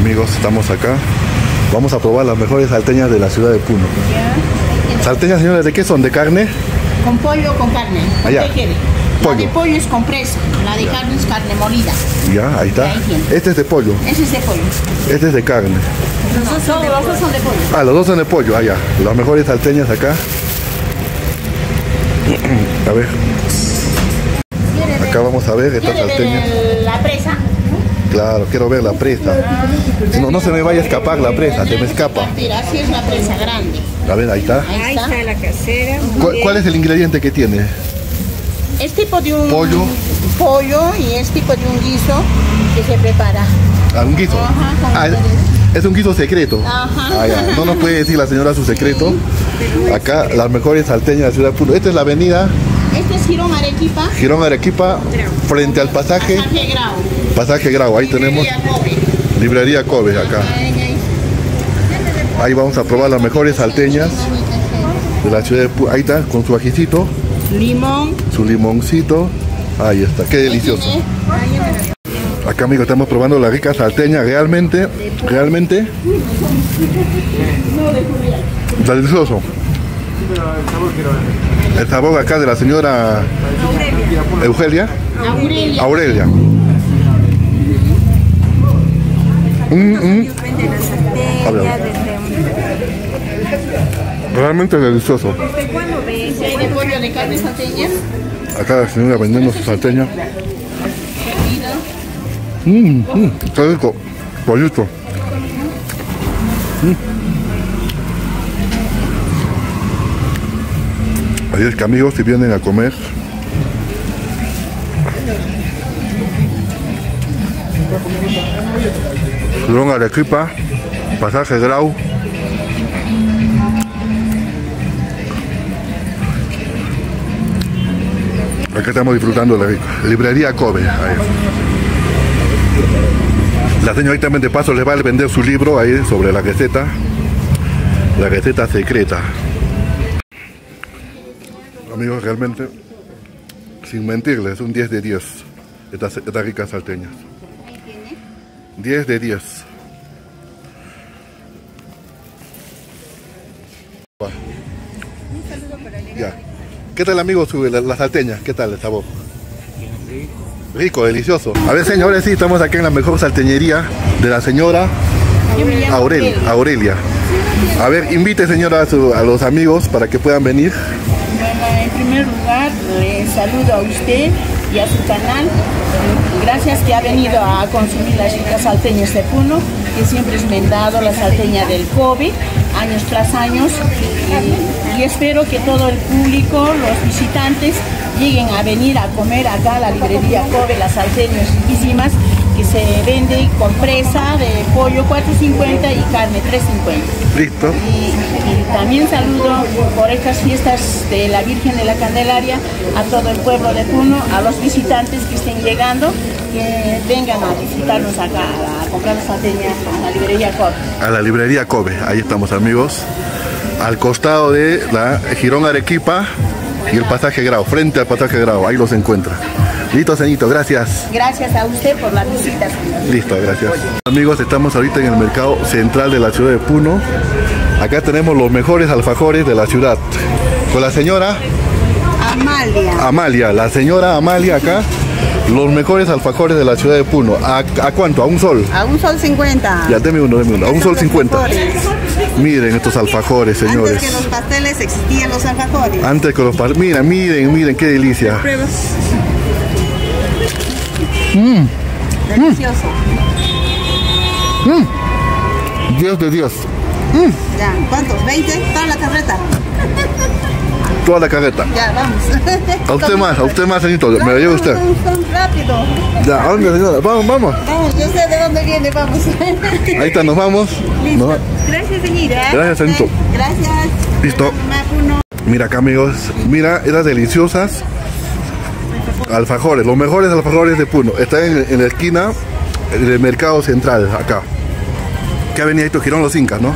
Amigos, estamos acá. Vamos a probar las mejores salteñas de la ciudad de Puno. Salteñas, señores, ¿de qué son? ¿De carne? Con pollo o con carne. ¿Con Allá. ¿Qué quiere? Pollo. La de pollo es con presa, la de carne es carne molida. Ya, ahí está. Ahí. Este es de pollo, Ese es de pollo. este es de carne. Los dos son, los dos son de pollo. Ah, los dos son de pollo, allá. Las mejores salteñas acá. A ver, ¿Quiere ver- acá vamos a ver estas ¿Quiere ver salteñas. el- la presa? Claro, quiero ver la presa. Si no, no se me vaya a escapar la presa, se me escapa. Mira, así es la presa grande. A ver, ahí está. Ahí está. la casera. ¿Cuál, es el ingrediente que tiene? Es tipo de un Pollo. pollo y es tipo de un guiso que se prepara. Ah, un guiso. Ajá, Ah, es, un guiso secreto. Ajá. Ah, ya. No nos puede decir la señora su secreto. Acá las mejores salteñas de la ciudad de Puno. Esta es la avenida Este es Girón Arequipa. Girón Arequipa, frente al pasaje, Pasaje Grau. Pasaje Grau. Ahí tenemos Librería Kobe acá. Ahí vamos a probar las mejores salteñas de la ciudad de Puno. Ahí está, con su ajicito, Limón. su limoncito. Ahí está, qué delicioso. Acá amigos estamos probando la rica salteña, realmente, realmente delicioso. El sabor acá de la señora Eugenia, Aurelia. Aurelia. Mm, mm, desde realmente delicioso. ¿Desde cuándo ves? Sí, de pollo de carne salteña. Acá la señora vendiendo su salteña. Mmm, mmm, qué rico. Pollito. Mm. Así es que amigos, si vienen a comer, Girón Arequipa, Pasaje Grau. Acá estamos disfrutando de la librería Kobe. ahí. La señorita de paso les va a vender su libro ahí sobre la receta. La receta secreta. Amigos, realmente, sin mentirles, un 10 de 10. Estas, estas ricas salteñas. 10 de 10. Va. Ya. ¿Qué tal amigos la, salteña? ¿Qué tal el sabor? Rico, delicioso. A ver señores, sí, estamos aquí en la mejor salteñería de la señora llamo Aurelia. Aurelia. A ver, invite señora a, a los amigos para que puedan venir. Bueno, en primer lugar, le saludo a usted y a su canal. Gracias que ha venido a consumir las ricas salteñas de Puno, que siempre es vendado la salteña del COVID, años tras años. Y, espero que todo el público, los visitantes, lleguen a venir a comer acá a la librería Kobe, las salteñas riquísimas, que se vende con presa de pollo 4.50 y carne 3.50. Listo. Y, y también saludo por estas fiestas de la Virgen de la Candelaria a todo el pueblo de Puno, a los visitantes que estén llegando, que vengan a visitarnos acá, a comprar salteña a la librería Cor. A la librería Kobe. Ahí estamos amigos. Al costado de la Girón Arequipa y el pasaje Grau. Frente al pasaje Grau. Ahí los encuentra. Listo, señorito. Gracias. Gracias a usted por la visita. señor. Listo, gracias. Amigos, estamos ahorita en el mercado central de la ciudad de Puno. Acá tenemos los mejores alfajores de la ciudad. Con la señora Amalia. Amalia, la señora Amalia acá. Los mejores alfajores de la ciudad de Puno. ¿A, a cuánto? ¿A un sol? A un sol 50. Ya, deme uno, deme uno. A un sol 50. Miren estos alfajores, señores. Antes que los pasteles existían los alfajores. Antes que los par... Mira, miren, miren, qué delicia. Pruebas. Mm. Delicioso. Dios de Dios. Ya, ¿cuántos? ¿20? Toda la carreta. Toda la carreta. Ya, vamos. A usted más, a usted más, señorito. Me lo lleva usted. Vamos, rápido. Ya, ¿a dónde, señora? Vamos, vamos. Vamos, yo sé de dónde viene, vamos. Ahí está, nos vamos. Listo. Nos- Gracias, señora. Gracias, señorito. Gracias. Listo. Mira acá, amigos. Mira, esas deliciosas alfajores. Los mejores alfajores de Puno. Están en, en la esquina del mercado central, acá. ¿Qué avenida esto? Girón Los Incas, ¿no?